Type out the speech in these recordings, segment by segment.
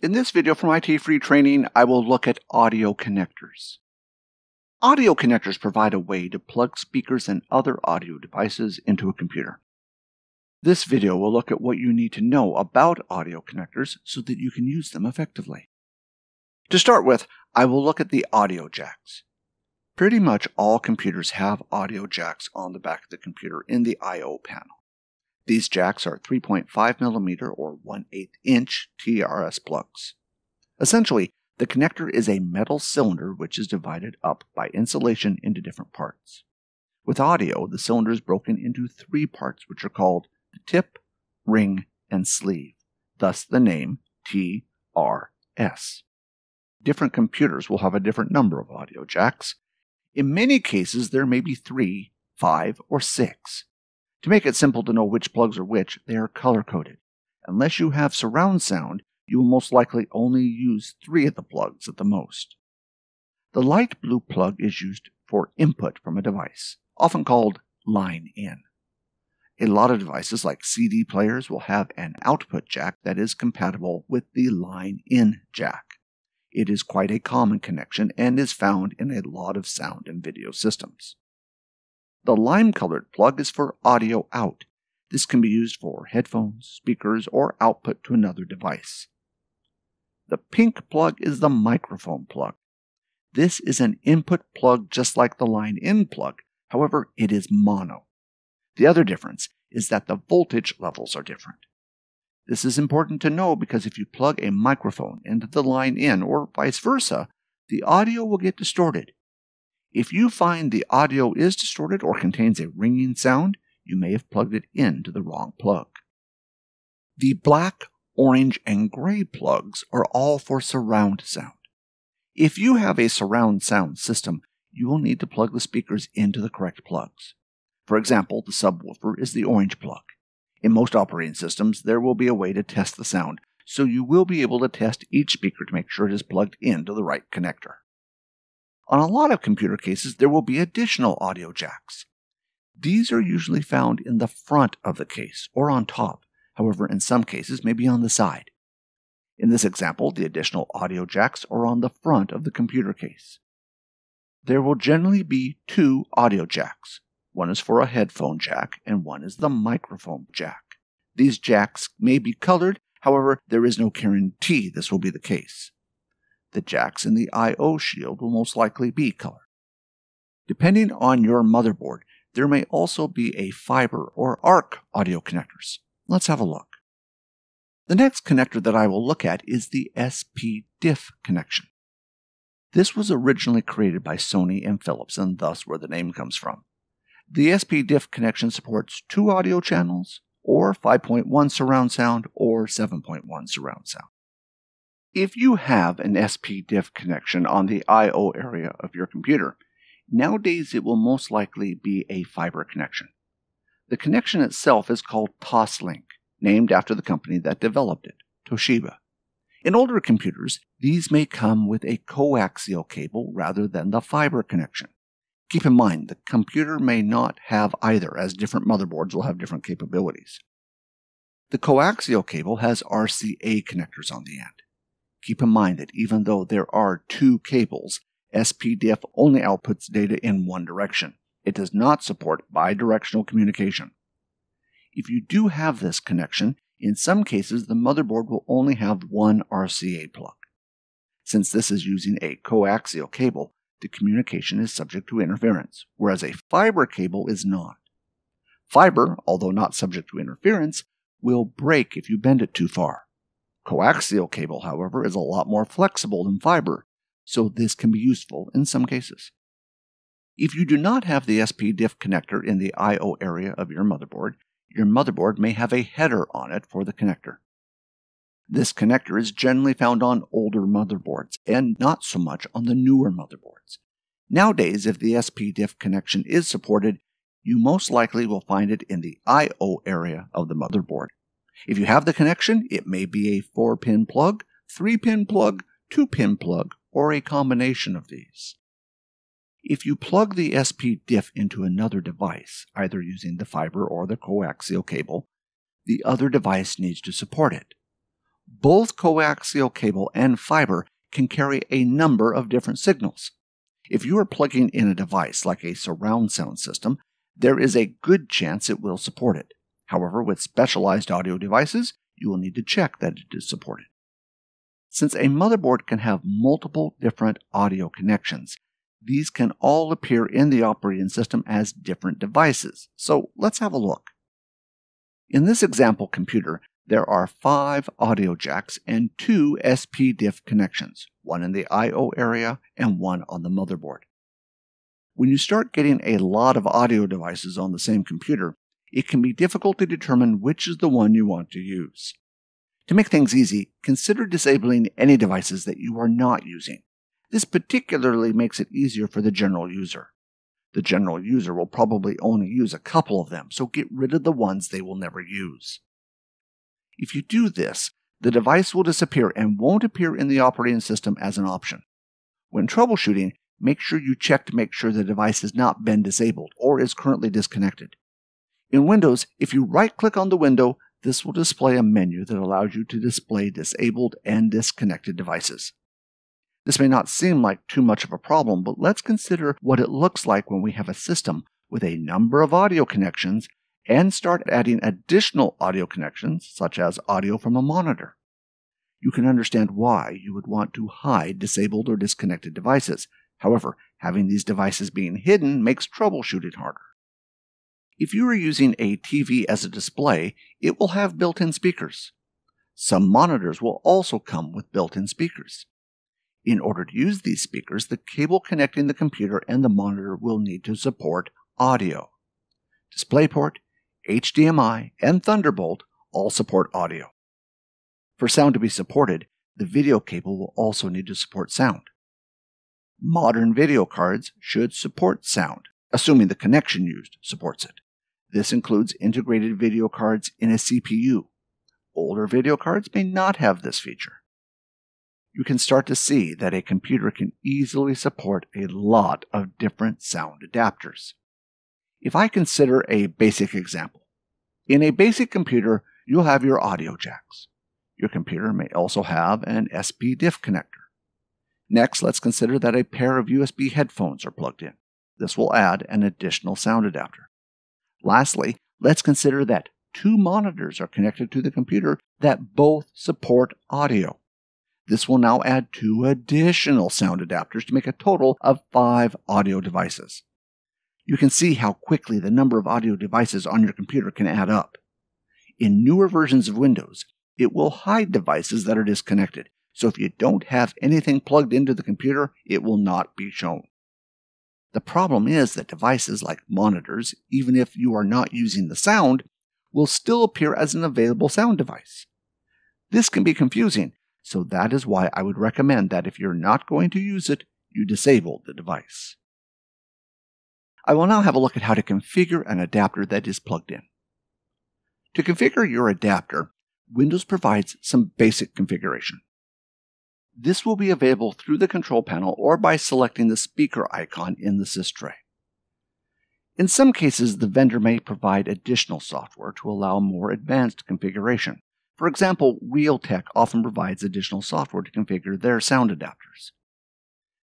In this video from IT Free Training, I will look at audio connectors. Audio connectors provide a way to plug speakers and other audio devices into a computer. This video will look at what you need to know about audio connectors so that you can use them effectively. To start with, I will look at the audio jacks. Pretty much all computers have audio jacks on the back of the computer in the I.O. panel. These jacks are 3.5mm or 1 8 inch TRS plugs. Essentially, the connector is a metal cylinder which is divided up by insulation into different parts. With audio, the cylinder is broken into three parts which are called the tip, ring, and sleeve, thus the name TRS. Different computers will have a different number of audio jacks. In many cases, there may be three, five, or six. To make it simple to know which plugs are which, they are color coded. Unless you have surround sound, you will most likely only use three of the plugs at the most. The light blue plug is used for input from a device, often called line in. A lot of devices like CD players will have an output jack that is compatible with the line in jack. It is quite a common connection and is found in a lot of sound and video systems. The lime colored plug is for audio out. This can be used for headphones, speakers, or output to another device. The pink plug is the microphone plug. This is an input plug just like the line in plug, however, it is mono. The other difference is that the voltage levels are different. This is important to know because if you plug a microphone into the line in or vice versa, the audio will get distorted. If you find the audio is distorted or contains a ringing sound, you may have plugged it into the wrong plug. The black, orange, and gray plugs are all for surround sound. If you have a surround sound system, you will need to plug the speakers into the correct plugs. For example, the subwoofer is the orange plug. In most operating systems, there will be a way to test the sound, so you will be able to test each speaker to make sure it is plugged into the right connector. On a lot of computer cases, there will be additional audio jacks. These are usually found in the front of the case or on top, however, in some cases, may be on the side. In this example, the additional audio jacks are on the front of the computer case. There will generally be two audio jacks. One is for a headphone jack, and one is the microphone jack. These jacks may be colored, however, there is no guarantee this will be the case. The jacks in the I.O. shield will most likely be colored. Depending on your motherboard, there may also be a fiber or ARC audio connectors. Let's have a look. The next connector that I will look at is the SP-DIF connection. This was originally created by Sony and Philips and thus where the name comes from. The SP-DIF connection supports two audio channels, or 5.1 surround sound, or 7.1 surround sound. If you have an SP-DIF connection on the I.O. area of your computer, nowadays it will most likely be a fiber connection. The connection itself is called Toslink, named after the company that developed it, Toshiba. In older computers, these may come with a coaxial cable rather than the fiber connection. Keep in mind, the computer may not have either, as different motherboards will have different capabilities. The coaxial cable has RCA connectors on the end. Keep in mind that even though there are two cables, SPDIF only outputs data in one direction. It does not support bidirectional communication. If you do have this connection, in some cases the motherboard will only have one RCA plug. Since this is using a coaxial cable, the communication is subject to interference, whereas a fiber cable is not. Fiber, although not subject to interference, will break if you bend it too far. Coaxial cable, however, is a lot more flexible than fiber, so this can be useful in some cases. If you do not have the SP-DIF connector in the I.O. area of your motherboard, your motherboard may have a header on it for the connector. This connector is generally found on older motherboards and not so much on the newer motherboards. Nowadays, if the SP-DIF connection is supported, you most likely will find it in the I.O. area of the motherboard. If you have the connection, it may be a 4 pin plug, 3 pin plug, 2 pin plug, or a combination of these. If you plug the SP-DIF into another device, either using the fiber or the coaxial cable, the other device needs to support it. Both coaxial cable and fiber can carry a number of different signals. If you are plugging in a device like a surround sound system, there is a good chance it will support it. However, with specialized audio devices, you will need to check that it is supported. Since a motherboard can have multiple different audio connections, these can all appear in the operating system as different devices. So let's have a look. In this example computer, there are five audio jacks and two SPDIF connections, one in the I.O. area and one on the motherboard. When you start getting a lot of audio devices on the same computer, it can be difficult to determine which is the one you want to use. To make things easy, consider disabling any devices that you are not using. This particularly makes it easier for the general user. The general user will probably only use a couple of them, so get rid of the ones they will never use. If you do this, the device will disappear and won't appear in the operating system as an option. When troubleshooting, make sure you check to make sure the device has not been disabled or is currently disconnected. In Windows, if you right click on the window, this will display a menu that allows you to display disabled and disconnected devices. This may not seem like too much of a problem, but let's consider what it looks like when we have a system with a number of audio connections and start adding additional audio connections, such as audio from a monitor. You can understand why you would want to hide disabled or disconnected devices. However, having these devices being hidden makes troubleshooting harder. If you are using a TV as a display, it will have built in speakers. Some monitors will also come with built in speakers. In order to use these speakers, the cable connecting the computer and the monitor will need to support audio. DisplayPort HDMI, and Thunderbolt all support audio. For sound to be supported, the video cable will also need to support sound. Modern video cards should support sound, assuming the connection used supports it. This includes integrated video cards in a CPU. Older video cards may not have this feature. You can start to see that a computer can easily support a lot of different sound adapters. If I consider a basic example, in a basic computer, you'll have your audio jacks. Your computer may also have an SPDIF connector. Next, let's consider that a pair of USB headphones are plugged in. This will add an additional sound adapter. Lastly, let's consider that two monitors are connected to the computer that both support audio. This will now add two additional sound adapters to make a total of five audio devices you can see how quickly the number of audio devices on your computer can add up. In newer versions of Windows, it will hide devices that are disconnected, so if you don't have anything plugged into the computer, it will not be shown. The problem is that devices like monitors, even if you are not using the sound, will still appear as an available sound device. This can be confusing, so that is why I would recommend that if you're not going to use it, you disable the device. I will now have a look at how to configure an adapter that is plugged in. To configure your adapter, Windows provides some basic configuration. This will be available through the control panel or by selecting the speaker icon in the sys tray. In some cases, the vendor may provide additional software to allow more advanced configuration. For example, Realtek often provides additional software to configure their sound adapters.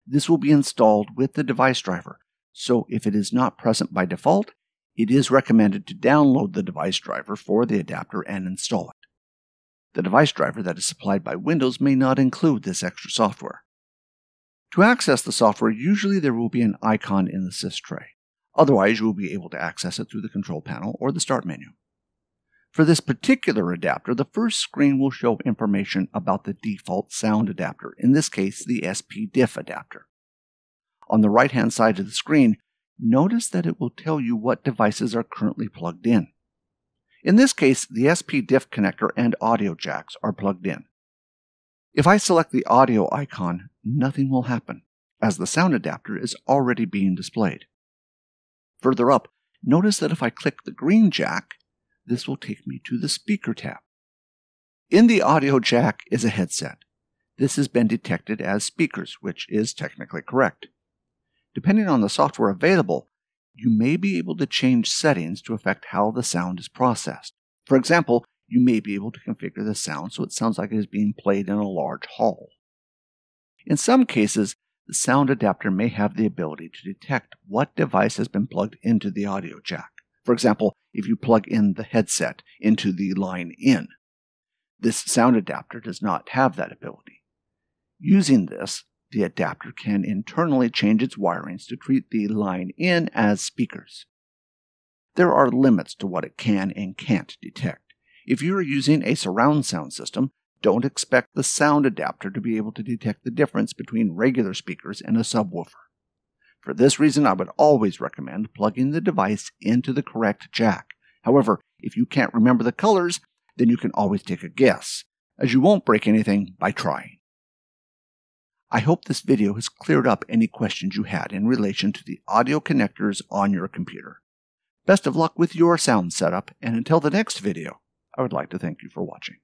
This will be installed with the device driver, so if it is not present by default, it is recommended to download the device driver for the adapter and install it. The device driver that is supplied by Windows may not include this extra software. To access the software, usually there will be an icon in the sys tray. Otherwise, you will be able to access it through the control panel or the start menu. For this particular adapter, the first screen will show information about the default sound adapter, in this case, the SPDIF adapter. On the right hand side of the screen, notice that it will tell you what devices are currently plugged in. In this case, the SPDIF connector and audio jacks are plugged in. If I select the audio icon, nothing will happen, as the sound adapter is already being displayed. Further up, notice that if I click the green jack, this will take me to the speaker tab. In the audio jack is a headset. This has been detected as speakers, which is technically correct. Depending on the software available, you may be able to change settings to affect how the sound is processed. For example, you may be able to configure the sound so it sounds like it is being played in a large hall. In some cases, the sound adapter may have the ability to detect what device has been plugged into the audio jack. For example, if you plug in the headset into the line in. This sound adapter does not have that ability. Using this, the adapter can internally change its wirings to treat the line in as speakers. There are limits to what it can and can't detect. If you are using a surround sound system, don't expect the sound adapter to be able to detect the difference between regular speakers and a subwoofer. For this reason, I would always recommend plugging the device into the correct jack. However, if you can't remember the colors, then you can always take a guess, as you won't break anything by trying. I hope this video has cleared up any questions you had in relation to the audio connectors on your computer. Best of luck with your sound setup, and until the next video, I would like to thank you for watching.